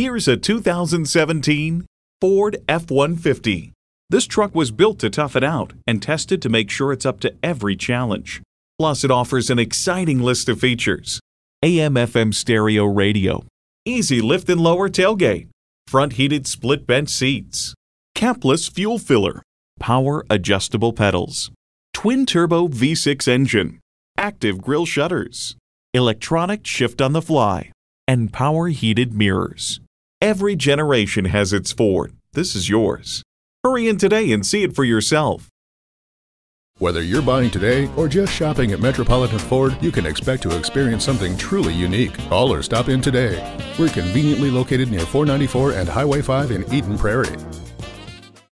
Here's a 2017 Ford F-150. This truck was built to tough it out and tested to make sure it's up to every challenge. Plus, it offers an exciting list of features. AM-FM stereo radio, easy lift and lower tailgate, front heated split bench seats, capless fuel filler, power adjustable pedals, twin turbo V6 engine, active grille shutters, electronic shift on the fly, and power heated mirrors. Every generation has its Ford. This is yours. Hurry in today and see it for yourself. Whether you're buying today or just shopping at Metropolitan Ford, you can expect to experience something truly unique. Call or stop in today. We're conveniently located near 494 and Highway 5 in Eden Prairie.